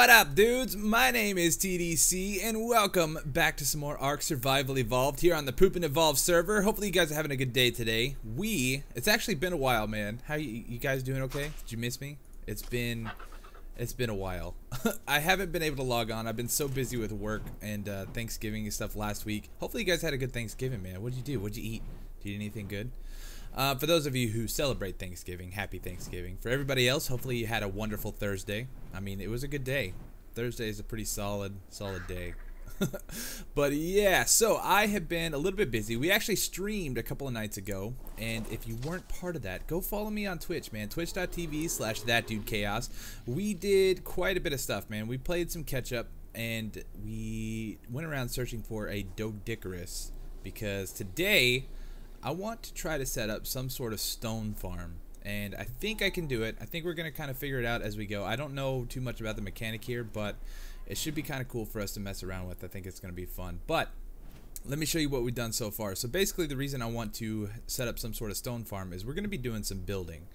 What up, dudes? My name is TDC, and welcome back to some more Ark Survival Evolved here on the Pooping Evolved server. Hopefully, you guys are having a good day today. We, it's actually been a while, man. How you, you guys doing? Okay? Did you miss me? It's been, it's been a while. I haven't been able to log on. I've been so busy with work and uh, Thanksgiving and stuff last week. Hopefully, you guys had a good Thanksgiving, man. What'd you do? What'd you eat? Did you eat anything good? Uh, for those of you who celebrate Thanksgiving, happy Thanksgiving. For everybody else, hopefully you had a wonderful Thursday. I mean, it was a good day. Thursday is a pretty solid, solid day. but yeah, so I have been a little bit busy. We actually streamed a couple of nights ago, and if you weren't part of that, go follow me on Twitch, man. Twitch.tv slash that dude chaos. We did quite a bit of stuff, man. We played some catch up, and we went around searching for a Doedicurus because today I want to try to set up some sort of stone farm. And I think I can do it. I think we're going to kind of figure it out as we go. I don't know too much about the mechanic here, but it should be kind of cool for us to mess around with. I think it's going to be fun. But let me show you what we've done so far. So basically the reason I want to set up some sort of stone farm is we're going to be doing some building.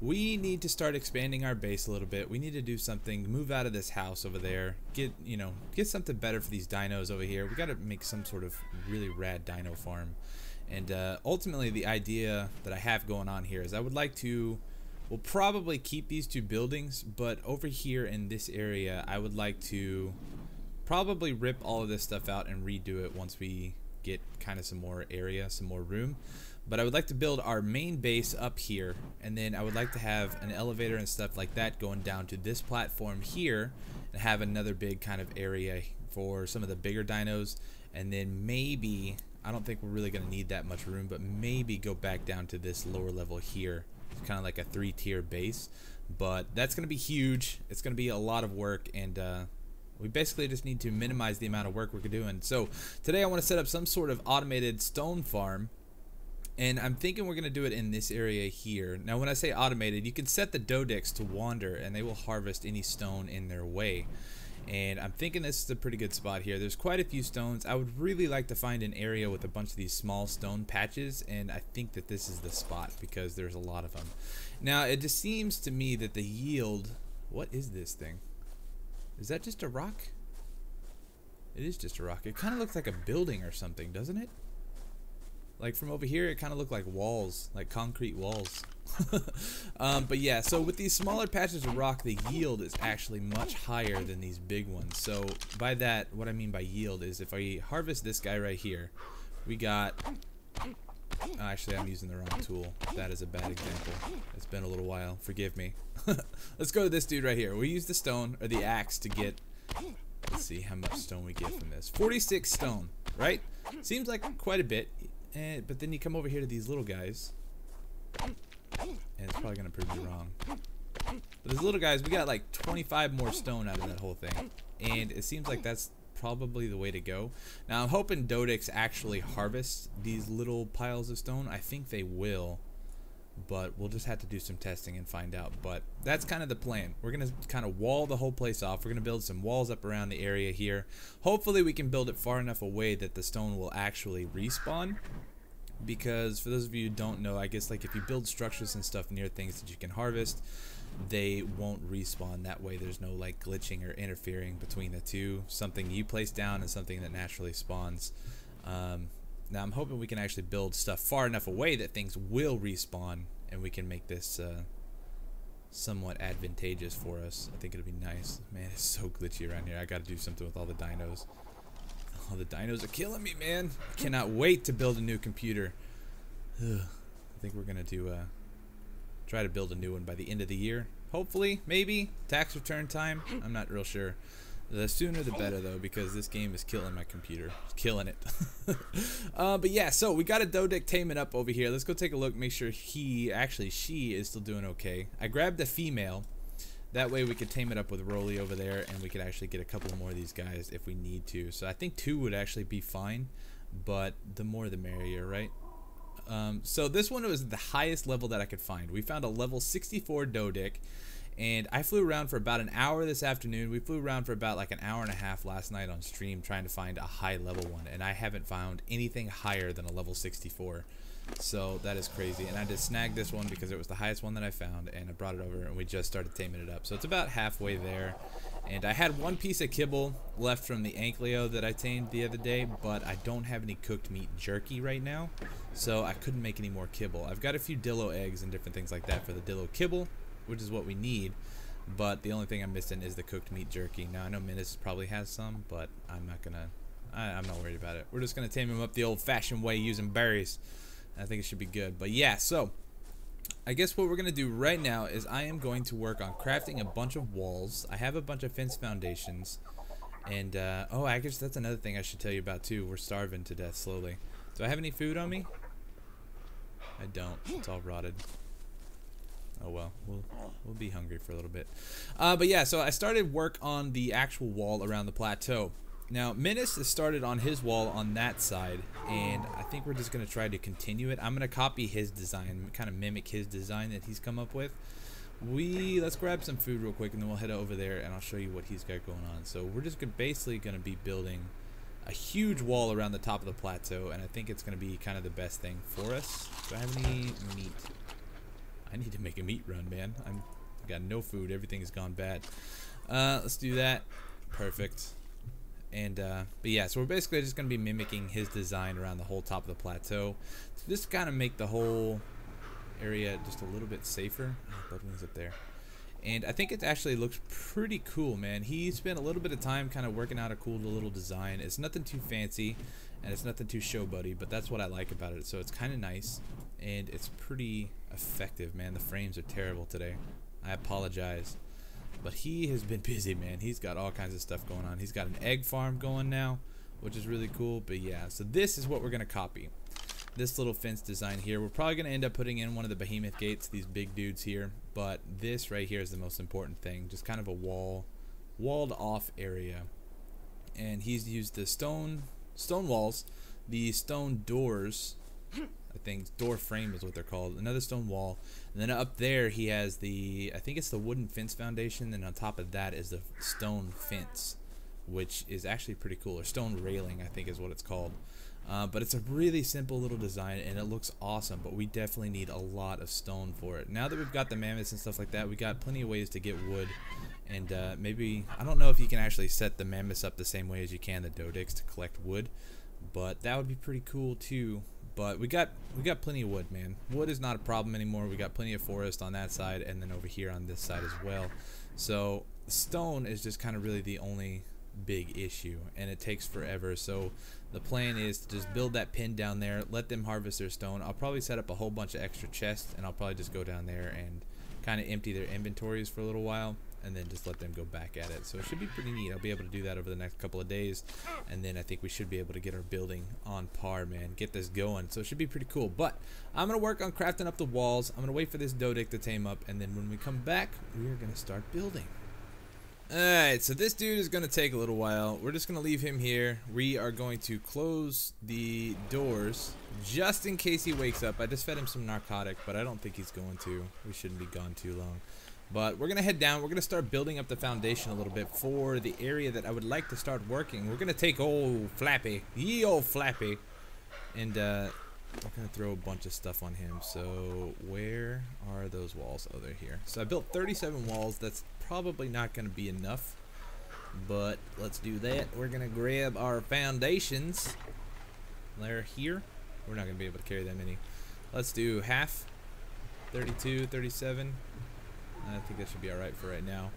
We need to start expanding our base a little bit. We need to do something, move out of this house over there, get, you know, get something better for these dinos over here. We got to make some sort of really rad dino farm. And uh, ultimately, the idea that I have going on here is I would like to, we'll probably keep these two buildings, but over here in this area, I would like to probably rip all of this stuff out and redo it once we get kind of some more area, some more room. But I would like to build our main base up here, and then I would like to have an elevator and stuff like that going down to this platform here, and have another big kind of area for some of the bigger dinos, and then maybe I don't think we're really going to need that much room, but maybe go back down to this lower level here. It's kind of like a three-tier base, but that's going to be huge. It's going to be a lot of work, and uh, we basically just need to minimize the amount of work we're doing. So today I want to set up some sort of automated stone farm, and I'm thinking we're going to do it in this area here. Now when I say automated, you can set the Doedics to wander, and they will harvest any stone in their way and I'm thinking this is a pretty good spot here. There's quite a few stones. I would really like to find an area with a bunch of these small stone patches, and I think that this is the spot because there's a lot of them. Now, it just seems to me that the yield... What is this thing? Is that just a rock? It is just a rock. It kind of looks like a building or something, doesn't it? Like from over here, it kind of looked like walls, like concrete walls. um, but yeah, so with these smaller patches of rock, the yield is actually much higher than these big ones. So by that, what I mean by yield is if I harvest this guy right here, we got... Oh, actually, I'm using the wrong tool. That is a bad example. It's been a little while. Forgive me. Let's go to this dude right here. We use the stone, or the axe, to get... Let's see how much stone we get from this. 46 stone, right? Seems like quite a bit. Eh, but then you come over here to these little guys. And it's probably going to prove me wrong. But these little guys, we got like 25 more stone out of that whole thing. And it seems like that's probably the way to go. Now I'm hoping Doedics actually harvests these little piles of stone. I think they will but we'll just have to do some testing and find out. But that's kind of the plan. We're going to kind of wall the whole place off. We're going to build some walls up around the area here. Hopefully we can build it far enough away that the stone will actually respawn. Because for those of you who don't know, I guess like if you build structures and stuff near things that you can harvest, they won't respawn. That way there's no like glitching or interfering between the two. Something you place down and something that naturally spawns. Um, now I'm hoping we can actually build stuff far enough away that things will respawn and we can make this uh, somewhat advantageous for us. I think it'll be nice. Man, it's so glitchy around here. I gotta do something with all the dinos. All the dinos are killing me, man. I cannot wait to build a new computer. Ugh. I think we're gonna do uh, try to build a new one by the end of the year. Hopefully, maybe tax return time. I'm not real sure. The sooner the better though, because this game is killing my computer. It's killing it. uh, but yeah, so we got a Doedic taming up over here. Let's go take a look, make sure he, actually she is still doing okay. I grabbed a female. That way we could tame it up with Rolly over there and we could actually get a couple more of these guys if we need to. So I think two would actually be fine, but the more the merrier, right? Um, so this one was the highest level that I could find. We found a level 64 Doedic and I flew around for about an hour this afternoon. We flew around for about like an hour and a half last night on stream trying to find a high level one. And I haven't found anything higher than a level 64. So that is crazy. And I just snagged this one because it was the highest one that I found and I brought it over and we just started taming it up. So it's about halfway there. And I had one piece of kibble left from the Ankylo that I tamed the other day, but I don't have any cooked meat jerky right now. So I couldn't make any more kibble. I've got a few dillo eggs and different things like that for the dillo kibble, which is what we need. But the only thing I'm missing is the cooked meat jerky. Now I know Mennace probably has some, but I'm not gonna. I, I'm not worried about it. We're just gonna tame him up the old-fashioned way using berries. I think it should be good. But yeah, so I guess what we're to do right now is I am going to work on crafting a bunch of walls. I have a bunch of fence foundations. And, uh, oh, I guess that's another thing I should tell you about too. We're starving to death slowly. Do I have any food on me? I don't. It's all rotted. Oh well, we'll we'll be hungry for a little bit. Uh, but yeah, so I started work on the actual wall around the plateau. Now, Mennace has started on his wall on that side, and I think we're just going to try to continue it. I'm going to copy his design, kind of mimic his design that he's come up with. We Let's grab some food real quick, and then we'll head over there, and I'll show you what he's got going on. So we're just gonna, basically going to be building a huge wall around the top of the plateau, and I think it's going to be kind of the best thing for us. Do I have any meat? I need to make a meat run, man. I'm I got no food. Everything's gone bad. Uh, let's do that. Perfect. And uh, but yeah, so we're basically just gonna be mimicking his design around the whole top of the plateau to just kind of make the whole area just a little bit safer. Oh, Budwing's up there. And I think it actually looks pretty cool, man. He spent a little bit of time kind of working out a cool little design. It's nothing too fancy, and it's nothing too show buddy, but that's what I like about it. So it's kind of nice, and it's pretty effective, man. The frames are terrible today. I apologize. But he has been busy, man. He's got all kinds of stuff going on. He's got an egg farm going now, which is really cool. But yeah, so this is what we're going to copy. This little fence design here. We're probably going to end up putting in one of the behemoth gates, these big dudes here. But this right here is the most important thing. Just kind of a wall, walled off area. And he's used the stone, stone walls, the stone doors I think door frame is what they're called. Another stone wall, and then up there he has the I think it's the wooden fence foundation. And on top of that is the stone fence, which is actually pretty cool. Or stone railing, I think is what it's called. Uh, but it's a really simple little design and it looks awesome. But we definitely need a lot of stone for it. Now that we've got the mammoths and stuff like that, we got plenty of ways to get wood. And uh, maybe I don't know if you can actually set the mammoths up the same way as you can the doedics to collect wood, but that would be pretty cool too. But we got we got plenty of wood, man. Wood is not a problem anymore. We got plenty of forest on that side and then over here on this side as well. So stone is just kind of really the only big issue and it takes forever. So the plan is to just build that pin down there, let them harvest their stone. I'll probably set up a whole bunch of extra chests and I'll probably just go down there and kind of empty their inventories for a little while and then just let them go back at it. So it should be pretty neat. I'll be able to do that over the next couple of days. And then I think we should be able to get our building on par, man. Get this going. So it should be pretty cool. But I'm going to work on crafting up the walls. I'm going to wait for this Doedic to tame up. And then when we come back, we are going to start building. Alright, so this dude is going to take a little while. We're just going to leave him here. We are going to close the doors just in case he wakes up. I just fed him some narcotic, but I don't think he's going to. We shouldn't be gone too long. But we're going to head down. We're going to start building up the foundation a little bit for the area that I would like to start working. We're going to take old Flappy, ye old Flappy, and uh, we're going to throw a bunch of stuff on him. So where are those walls? Oh, they're here. So I built 37 walls. That's probably not going to be enough. But let's do that. We're going to grab our foundations. They're here. We're not going to be able to carry that many. Let's do half. 32, 37. I think that should be alright for right now.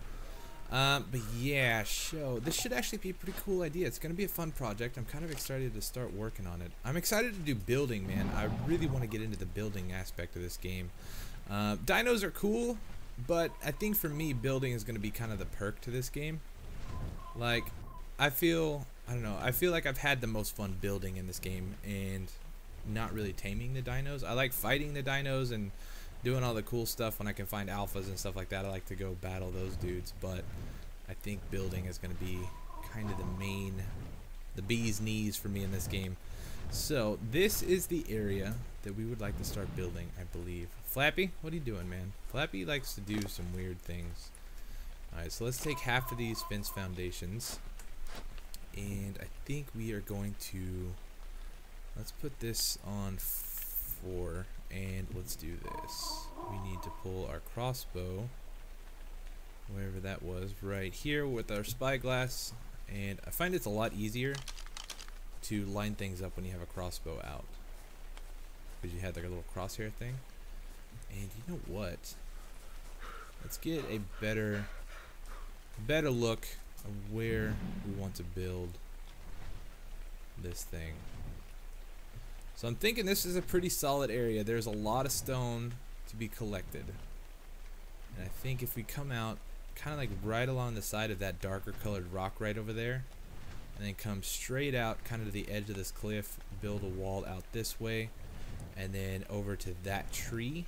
Um, but yeah, show. This should actually be a pretty cool idea. It's going to be a fun project. I'm kind of excited to start working on it. I'm excited to do building, man. I really want to get into the building aspect of this game. Uh, dinos are cool, but I think for me, building is going to be kind of the perk to this game. Like, I feel, I don't know, I feel like I've had the most fun building in this game and not really taming the dinos. I like fighting the dinos and doing all the cool stuff when I can find alphas and stuff like that. I like to go battle those dudes, but I think building is going to be kind of the main, the bee's knees for me in this game. So this is the area that we would like to start building, I believe. Flappy, what are you doing, man? Flappy likes to do some weird things. Alright, so let's take half of these fence foundations. And I think we are going to... Let's put this on four, and let's do this. We need to pull our crossbow, wherever that was, right here with our spyglass, and I find it's a lot easier to line things up when you have a crossbow out, because you had like a little crosshair thing. And you know what? Let's get a better, better look of where we want to build this thing. So I'm thinking this is a pretty solid area. There's a lot of stone to be collected. And I think if we come out kind of like right along the side of that darker colored rock right over there, and then come straight out kind of to the edge of this cliff, build a wall out this way, and then over to that tree.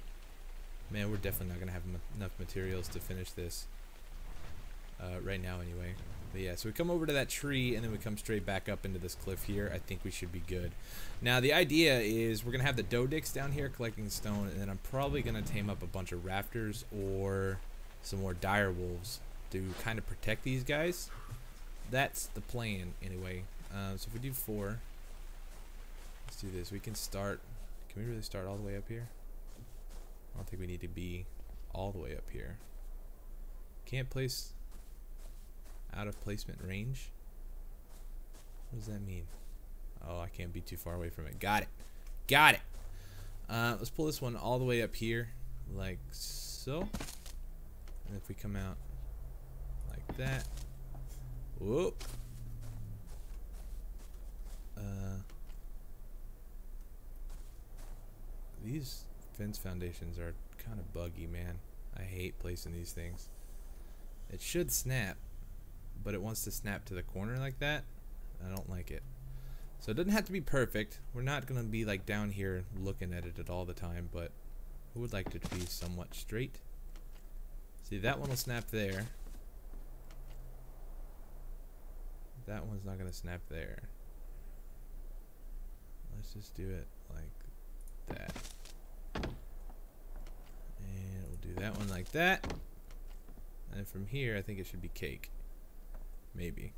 Man, we're definitely not going to have enough materials to finish this uh, right now anyway. But yeah, so we come over to that tree and then we come straight back up into this cliff here. I think we should be good. Now the idea is we're going to have the Doedics down here collecting stone and then I'm probably going to tame up a bunch of raptors or some more dire wolves to kind of protect these guys. That's the plan anyway. Uh, so if we do four, let's do this. We can start, can we really start all the way up here? I don't think we need to be all the way up here. Can't place out of placement range? What does that mean? Oh, I can't be too far away from it. Got it. Got it. Uh, let's pull this one all the way up here, like so. And if we come out like that, whoop. Uh, these fence foundations are kind of buggy, man. I hate placing these things. It should snap, but it wants to snap to the corner like that. I don't like it. So it doesn't have to be perfect. We're not going to be like down here looking at it at all the time, but I would like it to be somewhat straight. See, that one will snap there. That one's not going to snap there. Let's just do it like that. And we'll do that one like that. And from here, I think it should be cake. Maybe.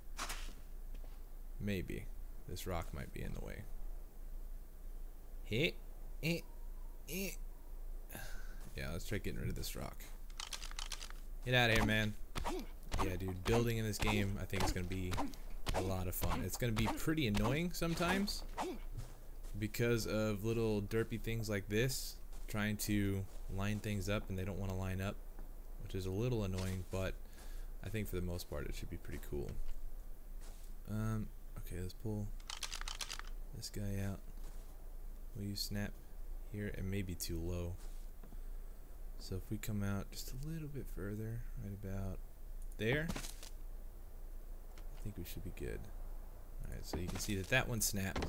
Maybe. This rock might be in the way. Hit. Eh, eh. Yeah, let's try getting rid of this rock. Get out of here, man. Yeah, dude, building in this game, I think it's going to be a lot of fun. It's going to be pretty annoying sometimes because of little derpy things like this, trying to line things up and they don't want to line up, which is a little annoying, but I think for the most part it should be pretty cool. Um, okay, let's pull this guy out. Will you snap here? It may be too low. So if we come out just a little bit further, right about there, I think we should be good. Alright, so you can see that that one snapped.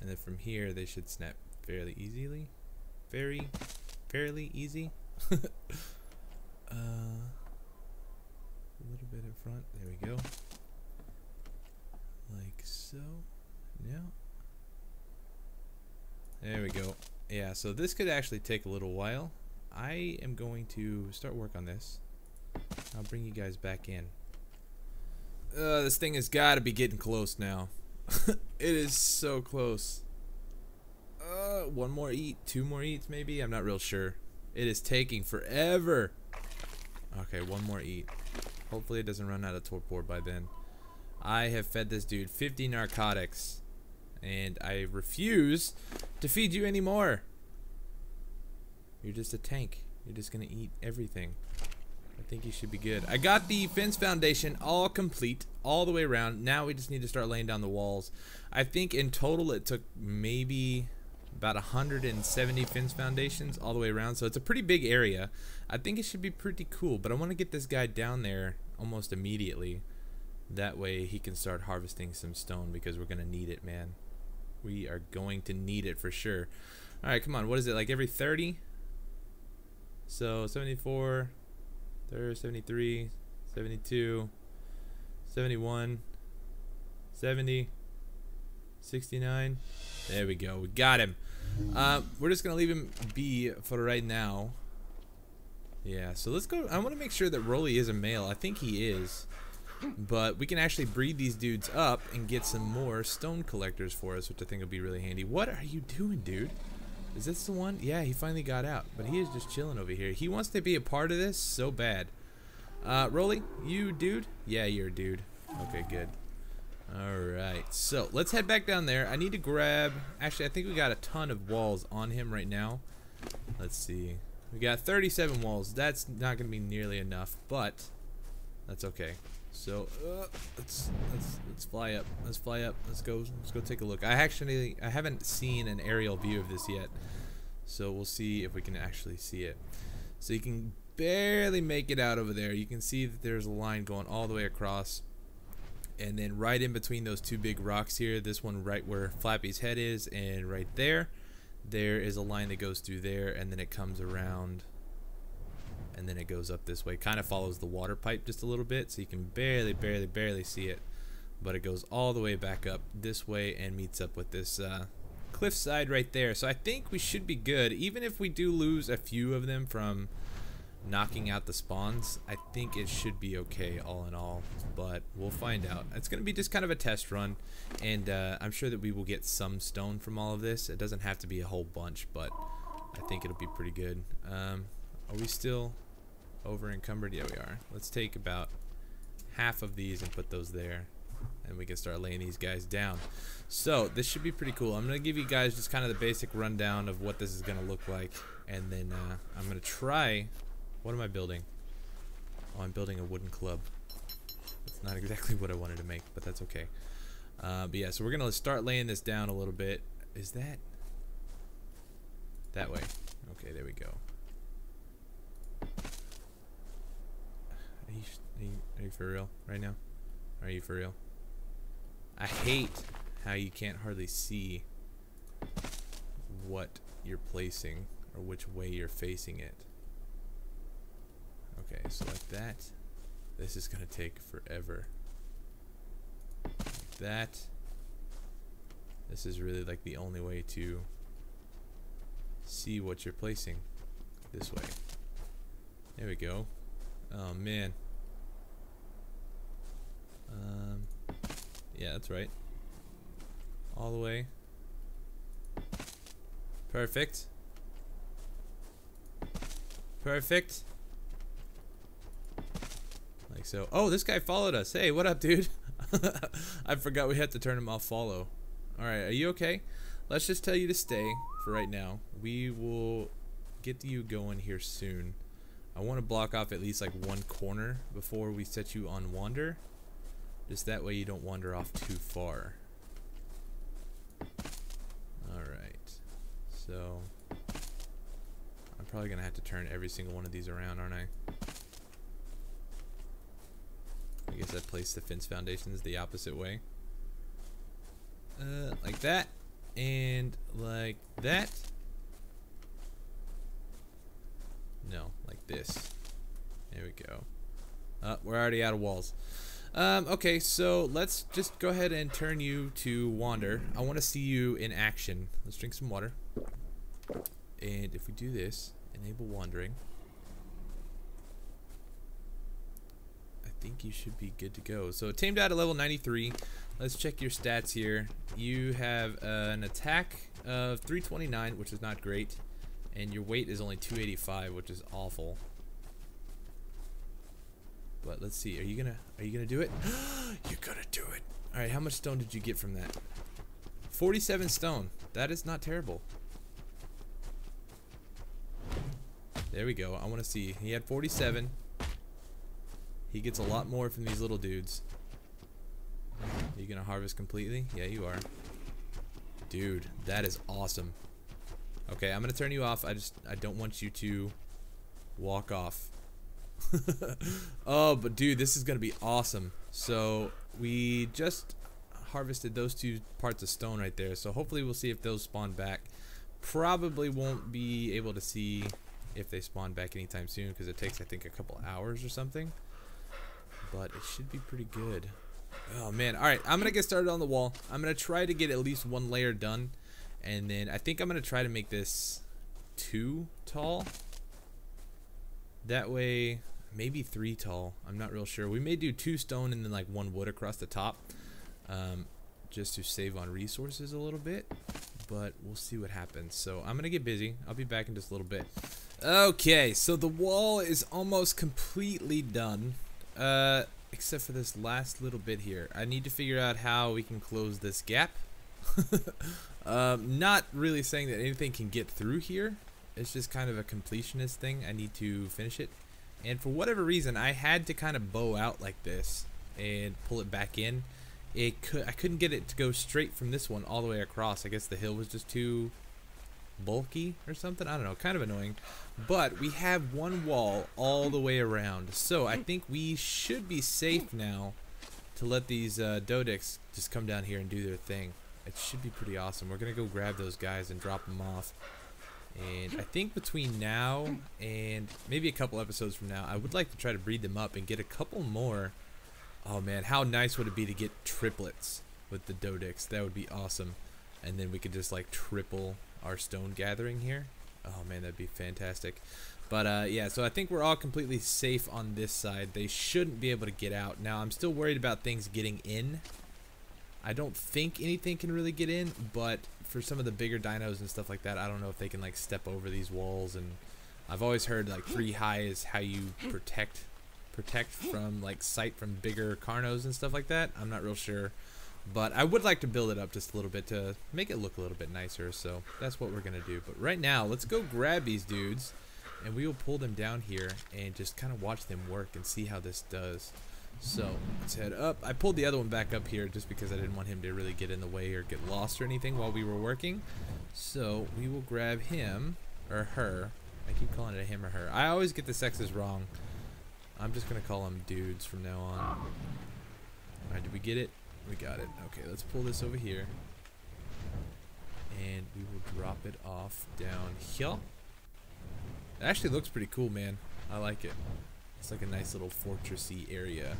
And then from here, they should snap fairly easily. Very, fairly easy. uh, a little bit in front. There we go. Like so. Now. There we go. Yeah, so this could actually take a little while. I am going to start work on this. I'll bring you guys back in. Uh, this thing has got to be getting close now. it is so close. Uh, one more eat, two more eats maybe? I'm not real sure. It is taking forever. Okay, one more eat. Hopefully it doesn't run out of torpor by then. I have fed this dude 50 narcotics. And I refuse to feed you anymore. You're just a tank. You're just gonna eat everything. I think you should be good. I got the fence foundation all complete, all the way around. Now we just need to start laying down the walls. I think in total it took maybe about 170 fence foundations all the way around. So it's a pretty big area. I think it should be pretty cool, but I want to get this guy down there almost immediately. That way he can start harvesting some stone because we're going to need it, man. We are going to need it for sure. All right, come on. What is it, like every 30? So 74, 30, 73, 72, 71, 70, 69. There we go. We got him. Uh, we're just going to leave him be for right now. Yeah, so let's go. I want to make sure that Rolly is a male. I think he is. But we can actually breed these dudes up and get some more stone collectors for us, which I think will be really handy. What are you doing, dude? Is this the one? Yeah, he finally got out, but he is just chilling over here. He wants to be a part of this so bad. Uh, Rolly, you dude? Yeah, you're a dude. Okay, good. Alright, so let's head back down there. I need to grab... Actually, I think we got a ton of walls on him right now. Let's see. We got 37 walls. That's not going to be nearly enough, but that's okay. So uh, let's let's let's fly up. Let's fly up. Let's go. Let's go take a look. I actually I haven't seen an aerial view of this yet, so we'll see if we can actually see it. So you can barely make it out over there. You can see that there's a line going all the way across, and then right in between those two big rocks here, this one right where Flappy's head is, and right there, there is a line that goes through there, and then it comes around and then it goes up this way. Kind of follows the water pipe just a little bit, so you can barely, barely, barely see it. But it goes all the way back up this way and meets up with this uh, cliffside right there. So I think we should be good, even if we do lose a few of them from knocking out the spawns. I think it should be okay all in all, but we'll find out. It's going to be just kind of a test run, and uh, I'm sure that we will get some stone from all of this. It doesn't have to be a whole bunch, but I think it'll be pretty good. Um, are we still over encumbered? Yeah, we are. Let's take about half of these and put those there. And we can start laying these guys down. So, this should be pretty cool. I'm going to give you guys just kind of the basic rundown of what this is going to look like. And then uh, I'm going to try... What am I building? Oh, I'm building a wooden club. That's not exactly what I wanted to make, but that's okay. Uh, but yeah, so we're going to start laying this down a little bit. Is that... That way. Okay, there we go. Are you, are you, are you for real right now? Are you for real? I hate how you can't hardly see what you're placing or which way you're facing it. Okay, so like that. This is gonna take forever. Like that. This is really like the only way to see what you're placing. This way. There we go. Oh man. Um, yeah, that's right. All the way. Perfect. Perfect. Like so. Oh, this guy followed us. Hey, what up, dude? I forgot we had to turn him off follow. Alright, are you okay? Let's just tell you to stay for right now. We will get you going here soon. I want to block off at least like one corner before we set you on wander. Just that way you don't wander off too far. Alright. So, I'm probably going to have to turn every single one of these around, aren't I? I guess I placed the fence foundations the opposite way. Uh, like that. And like that. No, like this. There we go. Uh, we're already out of walls. Um, okay, so let's just go ahead and turn you to wander. I want to see you in action. Let's drink some water. And if we do this, enable wandering. Think you should be good to go. So tamed out at level 93. Let's check your stats here. You have uh, an attack of 329, which is not great. And your weight is only 285, which is awful. But let's see. Are you gonna are you gonna do it? You're gonna do it. Alright, how much stone did you get from that? 47 stone. That is not terrible. There we go. I want to see. He had 47. He gets a lot more from these little dudes. Are you gonna harvest completely? Yeah, you are. Dude, that is awesome. Okay, I'm gonna turn you off. I just I don't want you to walk off. oh, but dude, this is gonna be awesome. So we just harvested those two parts of stone right there. So hopefully we'll see if those spawn back. Probably won't be able to see if they spawn back anytime soon because it takes I think a couple hours or something. But it should be pretty good. Oh man, alright, I'm gonna get started on the wall. I'm gonna try to get at least one layer done. And then I think I'm gonna try to make this two tall. That way, maybe three tall. I'm not real sure. We may do two stone and then like one wood across the top, um, just to save on resources a little bit. but we'll see what happens. So I'm gonna get busy. I'll be back in just a little bit. Okay, so the wall is almost completely done. Uh, except for this last little bit here. I need to figure out how we can close this gap. um, not really saying that anything can get through here. It's just kind of a completionist thing. I need to finish it. And for whatever reason, I had to kind of bow out like this and pull it back in. It could I couldn't get it to go straight from this one all the way across. I guess the hill was just too bulky or something. I don't know, kind of annoying. But we have one wall all the way around. So I think we should be safe now to let these uh, just come down here and do their thing. It should be pretty awesome. We're to go grab those guys and drop them off. And I think between now and maybe a couple episodes from now, I would like to try to breed them up and get a couple more. Oh man, how nice would it be to get triplets with the Doedics? That would be awesome. And then we could just like triple our stone gathering here. Oh man, that'd be fantastic. But uh, yeah, so I think we're all completely safe on this side. They shouldn't be able to get out. Now, I'm still worried about things getting in. I don't think anything can really get in, but for some of the bigger dinos and stuff like that, I don't know if they can like step over these walls. And I've always heard like three high is how you protect protect from like sight from bigger carnos and stuff like that. I'm not real sure. But I would like to build it up just a little bit to make it look a little bit nicer. So that's what we're going to do. But right now, let's go grab these dudes. And we will pull them down here and just kind of watch them work and see how this does. So let's head up. I pulled the other one back up here just because I didn't want him to really get in the way or get lost or anything while we were working. So we will grab him or her. I keep calling it a him or her. I always get the sexes wrong. I'm just going to call them dudes from now on. Alright, did we get it? We got it. Okay, let's pull this over here. And we will drop it off down here. It actually looks pretty cool, man. I like it. It's like a nice little fortressy area.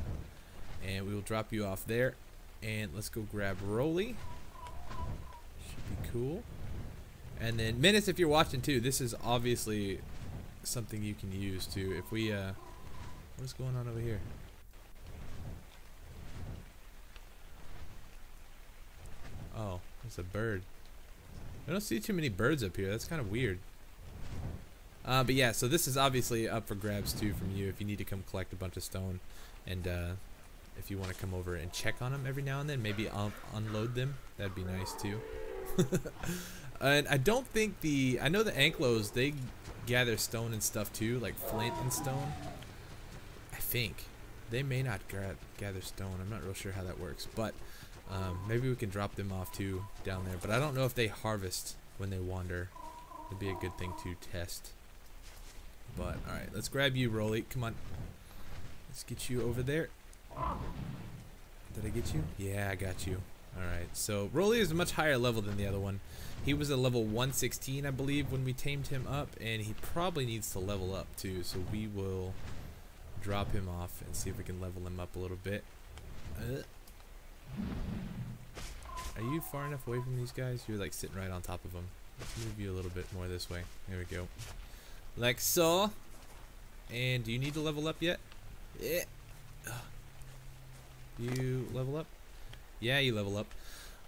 And we will drop you off there. And let's go grab Roly. Should be cool. And then Mennace, if you're watching too, this is obviously something you can use too. If we, uh, what's going on over here? Oh, it's a bird. I don't see too many birds up here. That's kind of weird. Uh, but yeah, so this is obviously up for grabs too from you if you need to come collect a bunch of stone. And uh, if you want to come over and check on them every now and then, maybe un unload them. That'd be nice too. and I don't think the... I know the Ankylos, they gather stone and stuff too, like flint and stone. I think. They may not gather stone. I'm not real sure how that works. But um, maybe we can drop them off too down there. But I don't know if they harvest when they wander. It'd be a good thing to test. But alright, let's grab you, Roly. Come on. Let's get you over there. Did I get you? Yeah, I got you. Alright, so Roly is a much higher level than the other one. He was a level 116, I believe, when we tamed him up, and he probably needs to level up too, so we will drop him off and see if we can level him up a little bit. Uh, are you far enough away from these guys? You're like sitting right on top of them. Let's move you a little bit more this way. There we go. Like so. And do you need to level up yet? Yeah. You level up? Yeah, you level up.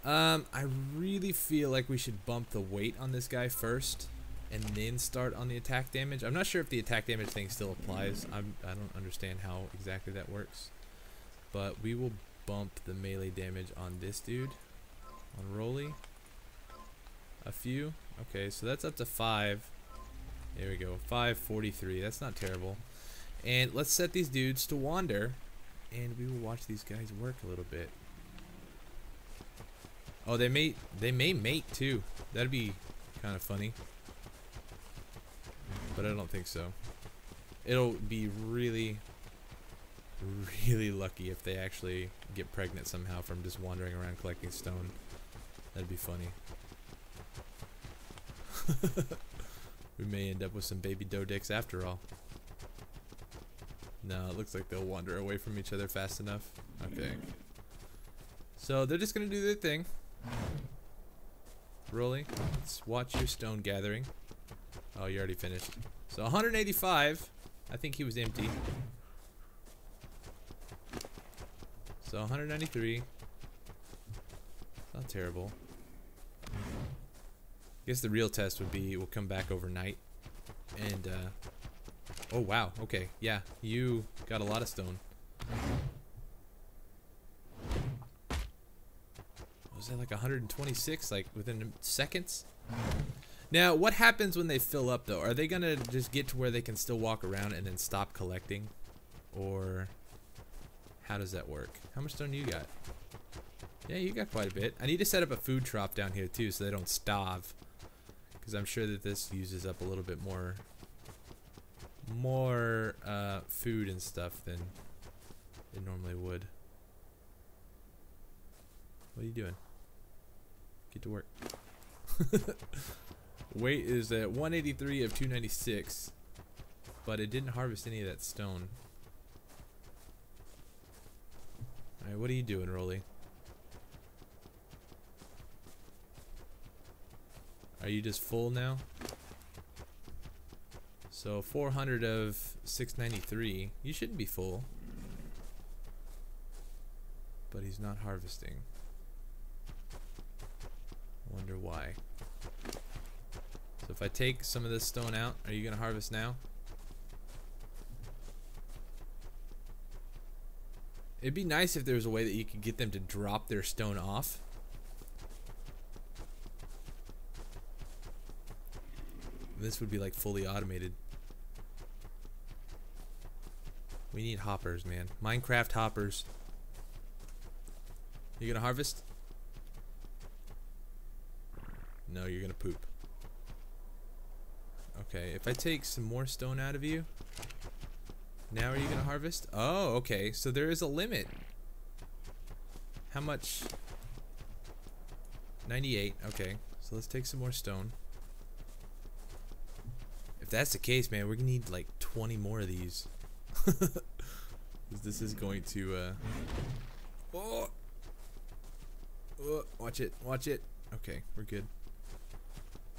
Um, I really feel like we should bump the weight on this guy first and then start on the attack damage. I'm not sure if the attack damage thing still applies. I'm, I don't understand how exactly that works. But we will bump the melee damage on this dude. On Roly. A few. Okay, so that's up to 5. There we go. 543. That's not terrible. And let's set these dudes to wander. And we will watch these guys work a little bit. Oh, they may they may mate too. That'd be kind of funny. But I don't think so. It'll be really really lucky if they actually get pregnant somehow from just wandering around collecting stone. That'd be funny. we may end up with some baby doe dicks after all. No, it looks like they'll wander away from each other fast enough. Okay. So they're just gonna do their thing. Roly, let's watch your stone gathering. Oh, you already finished. So 185. I think he was empty. So 193. Not terrible. guess the real test would be we'll come back overnight and uh oh wow. Okay. Yeah you got a lot of stone. Was that like 126 like within seconds? Now what happens when they fill up though? Are they gonna just get to where they can still walk around and then stop collecting? Or how does that work how much stone do you got yeah you got quite a bit I need to set up a food trough down here too so they don't starve because I'm sure that this uses up a little bit more more uh, food and stuff than it normally would. What are you doing? Get to work. Weight is at 183 of 296, but it didn't harvest any of that stone. Alright, what are you doing, Rolly? Are you just full now? So 400 of 693. You shouldn't be full. But he's not harvesting. Wonder why. So if I take some of this stone out, are you going to harvest now? It'd be nice if there was a way that you could get them to drop their stone off. This would be like fully automated. We need hoppers, man. Minecraft hoppers. You gonna harvest? No, you're gonna poop. Okay, if I take some more stone out of you, now are you gonna harvest? Oh, okay, so there is a limit. How much? 98, okay. So let's take some more stone. If that's the case, man, we're gonna need like 20 more of these. this is going to, uh... Oh! oh! Watch it, watch it. Okay, we're good.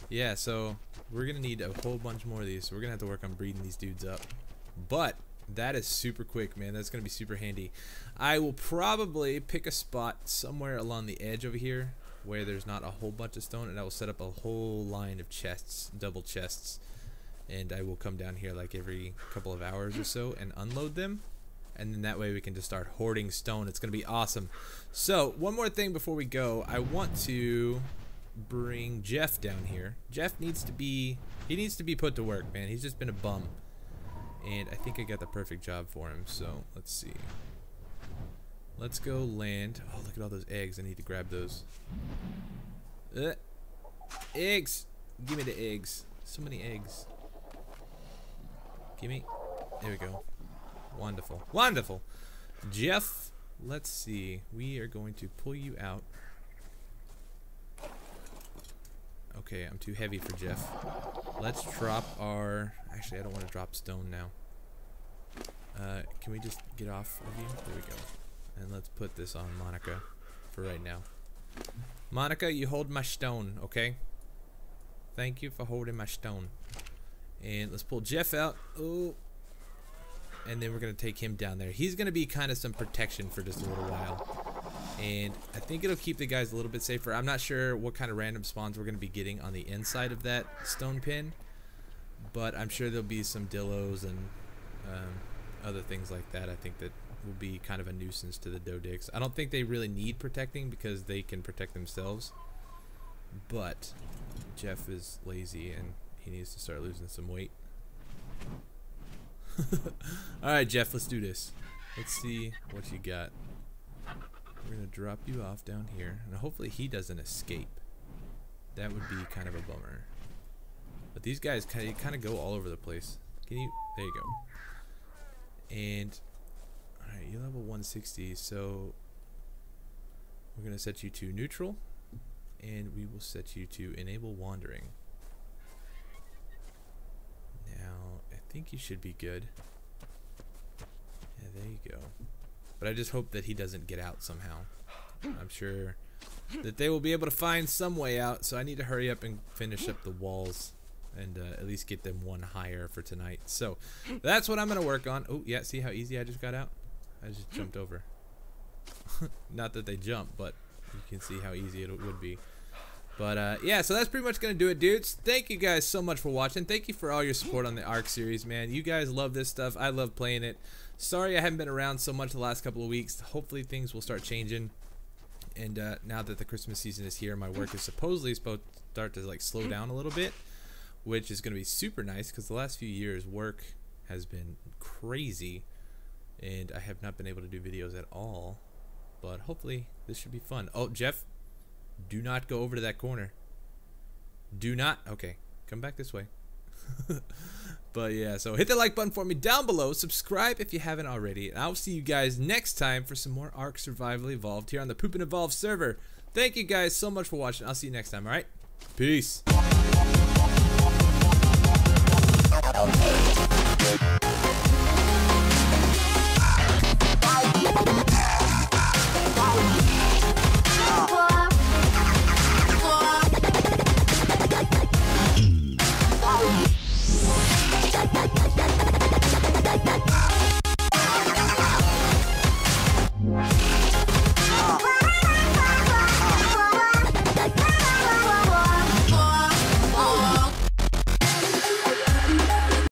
Yeah, so we're gonna need a whole bunch more of these. So we're gonna have to work on breeding these dudes up. But that is super quick, man. That's gonna be super handy. I will probably pick a spot somewhere along the edge over here where there's not a whole bunch of stone, and I will set up a whole line of chests, double chests, and I will come down here like every couple of hours or so and unload them and then that way we can just start hoarding stone. It's gonna be awesome. So one more thing before we go. I want to bring Jeff down here. Jeff needs to be he needs to be put to work man. He's just been a bum and I think I got the perfect job for him so let's see let's go land oh look at all those eggs I need to grab those uh, eggs give me the eggs so many eggs Gimme. There we go. Wonderful. Wonderful. Jeff, let's see. We are going to pull you out. Okay, I'm too heavy for Jeff. Let's drop our... Actually, I don't want to drop stone now. Uh, can we just get off of you? There we go. And let's put this on Monica for right now. Monica, you hold my stone, okay? Thank you for holding my stone. And let's pull Jeff out. Oh. And then we're going to take him down there. He's going to be kind of some protection for just a little while. And I think it'll keep the guys a little bit safer. I'm not sure what kind of random spawns we're going to be getting on the inside of that stone pin. But I'm sure there'll be some dillos and um, other things like that. I think that will be kind of a nuisance to the Doedics. I don't think they really need protecting because they can protect themselves. But Jeff is lazy and he needs to start losing some weight. Alright, Jeff, let's do this. Let's see what you got. We're going to drop you off down here. And hopefully he doesn't escape. That would be kind of a bummer. But these guys kind of, kind of go all over the place. Can you? There you go. And, alright, you're level 160. So, we're going to set you to neutral. And we will set you to enable wandering. Now, I think you should be good. Yeah, there you go. But I just hope that he doesn't get out somehow. I'm sure that they will be able to find some way out, so I need to hurry up and finish up the walls and uh, at least get them one higher for tonight. So that's what I'm going to work on. Oh, yeah, see how easy I just got out? I just jumped over. Not that they jump, but you can see how easy it would be. But uh, yeah, so that's pretty much gonna do it, dudes. Thank you guys so much for watching. Thank you for all your support on the Ark series, man. You guys love this stuff. I love playing it. Sorry I haven't been around so much the last couple of weeks. Hopefully things will start changing. And uh, now that the Christmas season is here, my work is supposedly supposed to start to like slow down a little bit, which is gonna be super nice because the last few years work has been crazy, and I have not been able to do videos at all. But hopefully this should be fun. Oh, Jeff, do not go over to that corner. Do not. Okay, come back this way. but yeah, so hit the like button for me down below. Subscribe if you haven't already. And I'll see you guys next time for some more Ark Survival Evolved here on the Pooping Evolved server. Thank you guys so much for watching. I'll see you next time, alright? Peace.